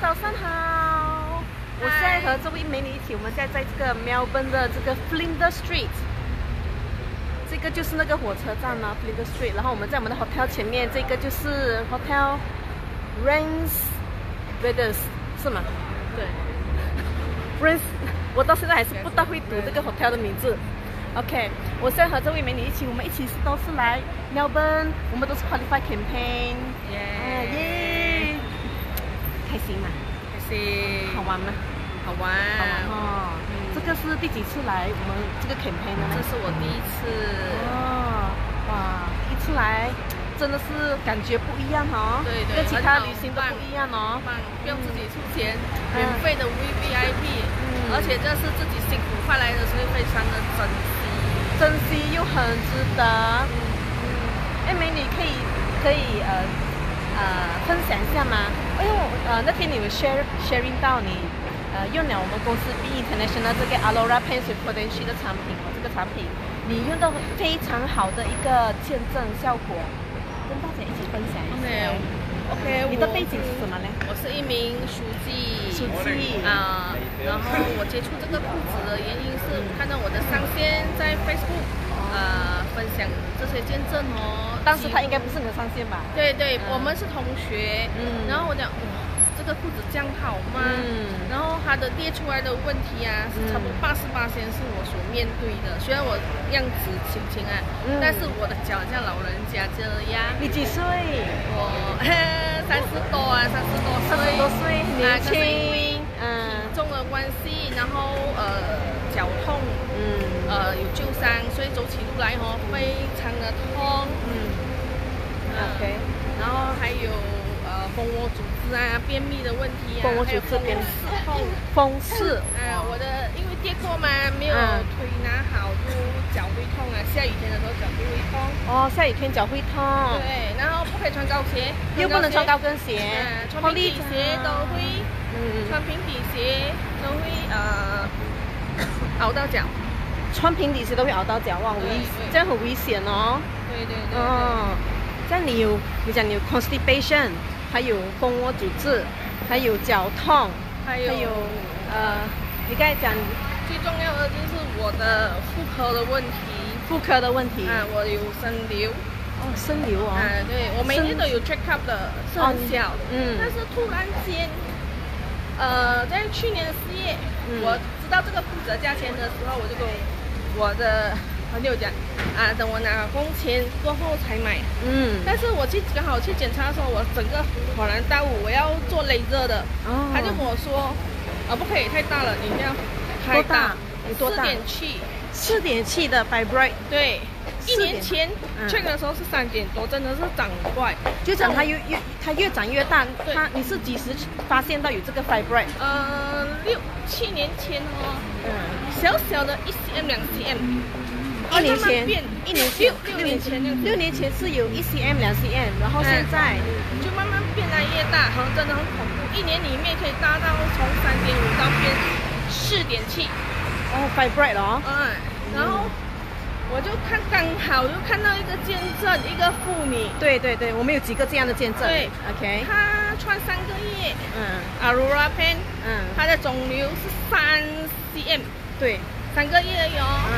早上好。我现在和这位美女一起，我们现在在这个 Melbourne 的这个 Flinders Street，这个就是那个火车站呢，Flinders Street。然后我们在我们的 hotel 前面，这个就是 Hotel Rains Brothers，是吗？对，Rains，我到现在还是不大会读这个 hotel 的名字。OK，我现在和这位美女一起，我们一起都是来 Melbourne，我们都是 Qualify Campaign。耶哎耶，开心吗？开心，好玩吗？好玩，好玩哦。这个是第几次来我们这个 campaign 的呢？这是我第一次，哦，哇，一次来真的是感觉不一样哦，对对跟其他旅行都不一样哦。不用自己出钱，嗯免费的 VVIP，嗯而且这是自己辛苦换来的，所以非常的珍惜。珍惜又很值得。嗯，哎，美女可以可以呃呃分享一下吗？哎呦，呃那天你有 share sharing 到你呃用了我们公司 B International 这个 Alora with Potential 的产品哦，这个产品你用到非常好的一个见证效果，跟大家一起分享一下。OK，你的背景是什么呢？我是一名书记，书记啊、然后我接触这个裤子的原因是看到我的上线在 Facebook，呃，分享这些见证哦。当时他应该不是你的上线吧？对对，嗯我们是同学，嗯然后我讲哇，这个裤子这样好吗？嗯然后它的列出来的问题啊，是差不多八十八先是我所面对的。虽然我样子轻轻啊，嗯但是我的脚像老人家这样。你几岁？我 三十多啊，三十多岁，三十多岁，很年啊可是因为轻。嗯体重的关系，然后呃脚痛，嗯呃有旧伤，所以走起路来哦非常的痛。嗯。然后还有呃蜂窝组织啊、便秘的问题啊，蜂窝组织还有便秘风湿痛。风势。啊，我的因为跌过嘛，没有嗯推拿好，就脚会痛啊。下雨天的时候脚就会痛。哦，下雨天脚会痛，对，然后不可以穿高鞋，又不能穿高跟鞋嗯，，穿平底鞋都会，嗯，穿平底鞋都会呃 熬到脚。穿平底鞋都会熬到脚，哇，危对对这样很危险哦。对对对对。哦，这样你有，你讲你有 constipation，还有蜂窝组织，还有脚痛，还有呃，你刚才讲最重要的就是我的妇科的问题。妇科的问题，啊，我有生瘤。哦，生瘤哦，啊，对，我每天都有 check up 的，是很小。嗯但是突然间，呃，在去年的四月，嗯我知道这个负责价钱的时候，我就跟我的朋友讲，啊，等我拿工钱过后才买。嗯，但是我去刚好去检查的时候，我整个恍然大悟，我要做雷热的。哦他就跟我说，啊，不可以太大了，你要太多大多大四点七。四点七的 f i b r i g h t 对，一年前嗯。check 的时候是三点多，真的是长怪。就讲它越越它越长越大，它你是几时发现到有这个 fibroid？呃，六七年前哦，嗯，小小的一 cm 两 cm，一年前。变，一年前。六六年前六年前是有一 cm 两 cm，然后现在就慢慢变来越大，好像真的很恐怖。一年里面可以大到从三点五到变四点七，哦 fibroid 哦，嗯，然后我就看刚好就看到一个见证，一个妇女，对对对，我们有几个这样的见证。对，OK，她穿三个月。嗯。Aurora Pen，嗯，她的肿瘤是三 cm，对，三个月而已哦，嗯。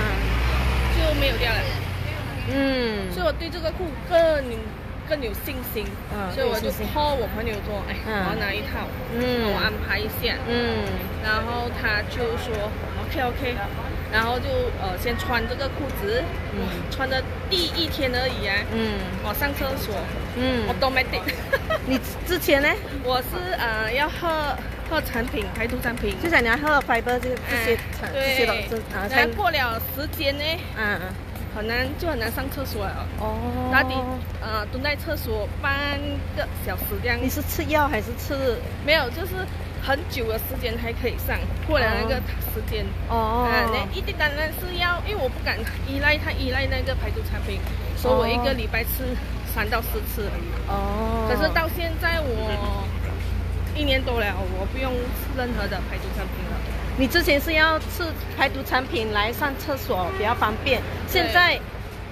就没有掉了。嗯，所以我对这个裤更更有信心，嗯所以我就 call 我朋友说，哎，嗯。我要拿一套，嗯。帮我安排一下，嗯。然后他就说 OK OK，然后就呃先穿这个裤子，嗯。穿的第一天而已啊，嗯。我上厕所嗯，automatic，你之前呢，我是呃要喝喝产品排毒产品，就想你要喝 fiber 这个这些产这些这啊，才然后过了时间呢，嗯很难就很难上厕所了。哦，打底呃蹲在厕所半个小时这样，你是吃药还是吃？没有，就是很久的时间还可以上，过了那个时间。哦啊，那一定当然是要，因为我不敢依赖它依赖那个排毒产品，所以我一个礼拜吃三到四次而已。哦，可是到现在我一年多了，我不用吃任何的排毒产品了。你之前是要吃排毒产品来上厕所比较方便，现在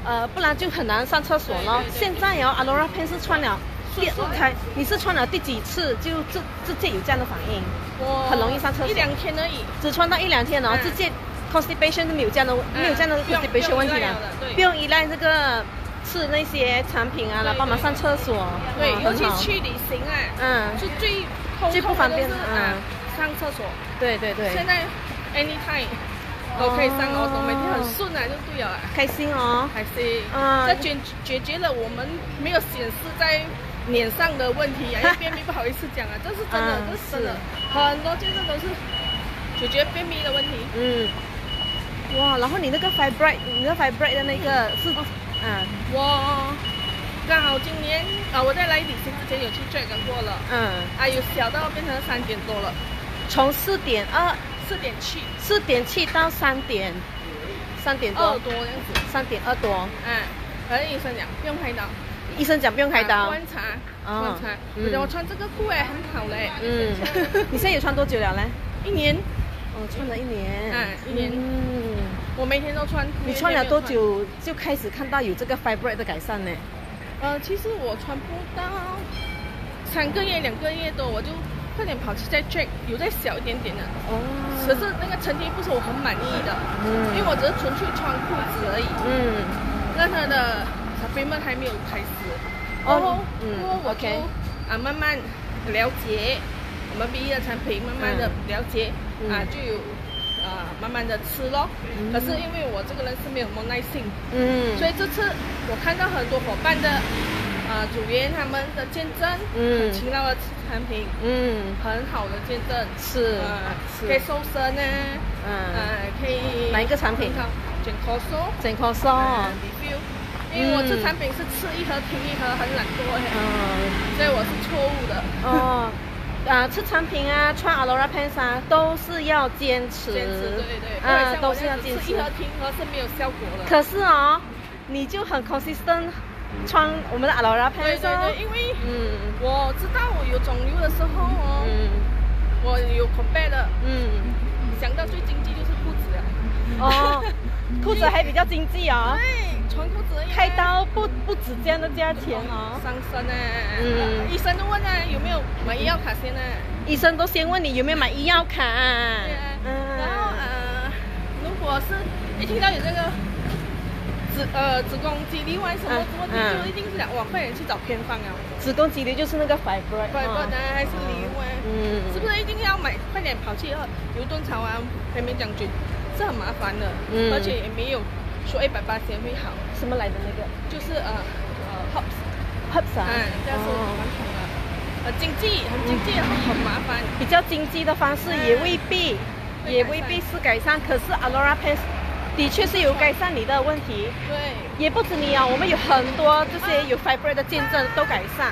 呃不然就很难上厕所了。现在哦，Alora Pen 是穿了第顺顺才你是穿了第几次就直直接有这样的反应？我很容易上厕所？一两天而已。只穿到一两天，然后嗯。直接 constipation 都没有这样的没有这样的 constipation 问题了不用依赖了的，不用依赖这个吃那些产品啊，来帮忙上厕所，对，尤其去旅行啊，嗯。是最最不方便嗯。啊，上厕所。对对对，现在 anytime 都可以上哦哦，都每天很顺啊，就对了。开心哦。开心。嗯。这解解决了我们没有显示在脸上的问题啊，因为便秘不好意思讲啊，这是真的，嗯这是真的，很多健身都是解决便秘的问题。嗯，哇，然后你那个 fibroid，你那 fibroid 的那个是，嗯我刚好今年啊，我在来旅行之前有去 check 过了，嗯，啊，有小到变成三点多了，从四点二四点七，四点七到三点，三点多，二多这样子。三点二多，嗯，可是医生讲不用开刀，医生讲不用开啊刀，观察哦观察。嗯我觉得我穿这个裤哎很好嘞，嗯，你现在有穿多久了嘞？一年哦，穿了一年，嗯一年嗯，我每天都穿。你穿了多？久就开始看到有这个 fibroid 的改善呢？呃，其实我穿不到三个月、两个月多，我就快点跑去再 check，有再小一点点的。哦，可是那个成绩不是我很满意的，嗯因为我只是纯粹穿裤子而已，嗯，任何的还没有开始。哦过后嗯我就啊慢慢了解我们 B 的产品，慢慢的了解、嗯。啊就有啊慢慢的吃咯。嗯。可是因为我这个人是没有什么耐性，嗯，所以这次我看到很多伙伴的啊组员他们的见证，嗯。很勤劳的吃产品，嗯。很好的见证，是啊是。可以瘦身呢，嗯，呃可以哪一个产品？很好减咳嗽。整颗瘦，因为我嗯这产品是吃一盒停一盒，很懒惰嘿，嗯，所以我是错误的。哦。啊，吃产品啊，穿 Alora Pants 啊，都是要坚持，坚持对对对，啊，像都是要坚持吃一。盒停一盒是没有效果的。可是哦，你就很 consistent 穿我们的 Alora Pants 对对对，因为嗯我知道我有肿瘤的时候哦，嗯我有 compare 的，嗯，想到最经济就是裤子了。哦，裤子还比较经济哦，对，穿裤子开刀不不止这样的价钱哦，伤身呢。嗯。医生都问啊，有没有买医药卡先呢？医生都先问你有没有买医药卡，对啊，嗯。然后呃，如果是一听到有这个子呃子宫肌瘤啊什么嗯什么，嗯就一定是讲哇，快点去找偏方啊，子宫肌瘤就是那个 fibroid，快不哦呢还是瘤啊？嗯。是不是一定要买？快点跑去呃牛顿草啊，黑莓将军是很麻烦的，嗯而且也没有说一百八千会好，什么来的那个就是呃呃 hops，herbs 啊，嗯，这样是哦传统的，呃经济很经济很很麻烦，比较经济的方式嗯也未必，也未必是改善。可是 Alora Pants 的确是有改善你的问题，对。也不止你啊，我们有很多这些有 fibroid 的见证都改善。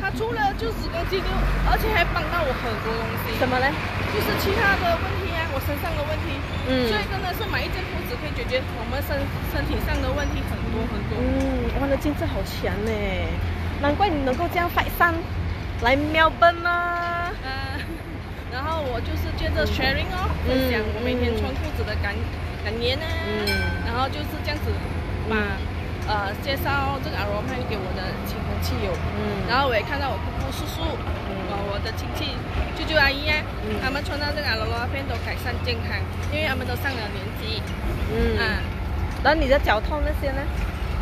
他除了就子宫肌瘤，而且还帮到我很多东西。什么嘞？就是其他的问题身上的问题。嗯。所以真的是买一件裤子可以解决我们身身体上的问题很多很多。嗯，哇，你的见证好强呢，难怪你能够这样 fight 上来 Melbourne 啊。呃，然后我就是接着 sharing 哦，分享我每天穿裤子的感感言啊，嗯。然后就是这样子把、呃介绍这个阿罗汉给我的亲朋戚友，嗯。然后我也看到我姑姑叔叔，呃我的亲戚舅舅阿姨啊，嗯他们穿到这个阿罗汉片都改善健康，因为他们都上了年纪，嗯啊，然后你的脚痛那些呢？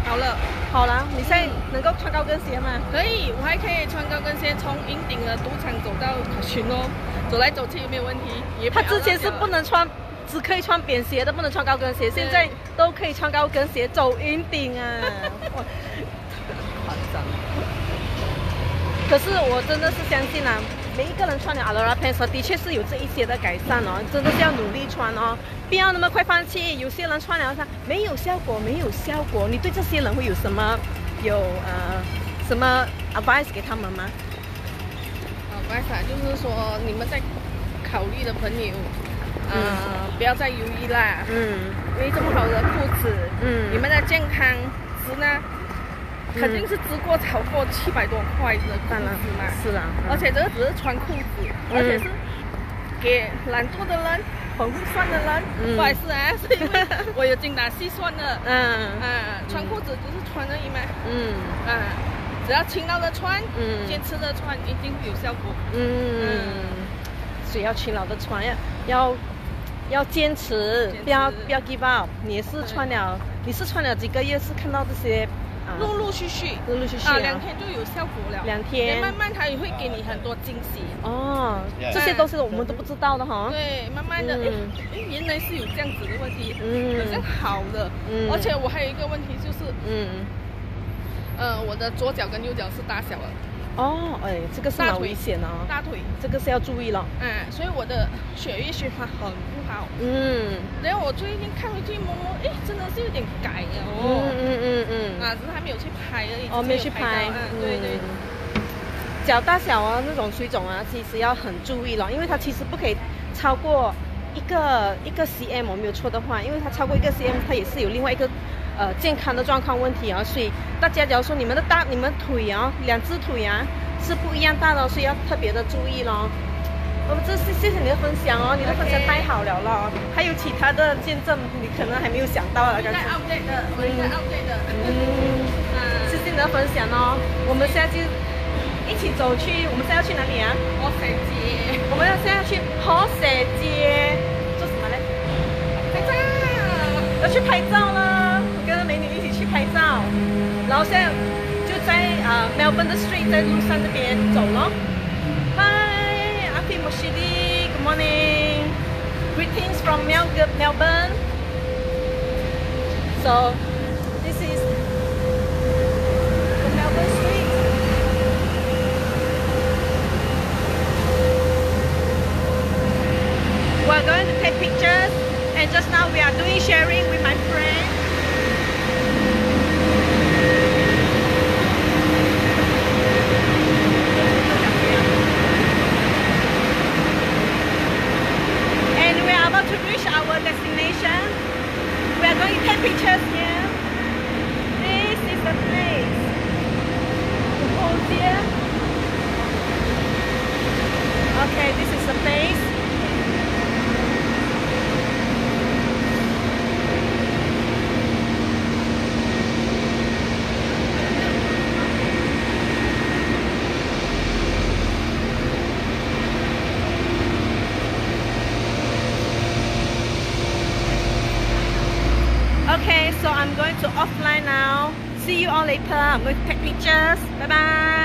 好了。好了，你现在能够穿高跟鞋吗？可以，我还可以穿高跟鞋从云顶的赌场走到可群哦，走来走去也没有问题。也他之前是不能。能穿，只可以穿扁鞋的，不能穿高跟鞋。现在都可以穿高跟鞋走云顶啊！哇，夸张。可是我真的是相信啊，每一个人穿了 Alora Pants 的确是有这一些的改善哦，真的是要努力穿哦，不要那么快放弃。有些人穿了它没有效果，没有效果，你对这些人会有什么有呃什么 advice 给他们吗？啊，不好意思啊，就是说你们在考虑的朋友，呃，不要再犹豫啦，嗯因为这么好的裤子，嗯你们的健康值呢，肯定是值过超过七百多块的裤当然子嘛，是啊，而且这个只是穿裤子，嗯。而且是给懒惰的人、很会算的人，嗯。不好意思啊，是因为 我有精打细算的。嗯。啊，穿裤子只是穿而已嘛，嗯。啊，只要勤劳的穿，嗯。坚持的穿，一定会有效果。嗯，所以要勤劳的穿，要要要坚持，不要不要 give up。你是穿了，你是穿了几个月，是看到这些啊陆陆续续，陆陆续续啊，啊两天就有效果了。两天。慢慢它也会给你很多惊喜。哦这些都是我们都不知道的哈。对，慢慢的，哎、原来是有这样子的问题，嗯。好像好的。嗯。而且我还有一个问题就是，嗯，呃，我的左脚跟右脚是大小了，哦，哎，这个是蛮危险的哦，大腿，这个是要注意了。嗯，所以我的血液循环很不好。嗯然后我最近看回去摸摸，哎，真的是有点改了嗯哦。嗯嗯嗯。啊，只是还没有去拍而已。哦，没有去拍到。嗯，对对。脚大小啊，那种水肿啊，其实要很注意了，因为它其实不可以超过一个一个 cm，我没有错的话，因为它超过一个 cm，它也是有另外一个呃健康的状况问题啊，所以大家假如说你们的大你们腿啊，两只腿啊是不一样大的，所以要特别的注意咯。我们这是谢谢你的分享哦，你的分享太好了了，还有其他的见证你可能还没有想到啊，刚才 update 的，我应该 update 的。嗯。啊谢谢你的分享哦，我们现在就一起走去，我们现在要去哪里啊？我们要现在要去河蛇街，做什么嘞？拍照。要去拍照了，拍照，然后现在就在啊、Melbourne 的 Street 在路上这边走咯。Hi, Afi Moshidi, good morning. Greetings from Mel Melbourne. So this is the Melbourne Street. We're going to take pictures, and just now we are doing sharing with my friend. All later. I'm going to take pictures. Bye bye.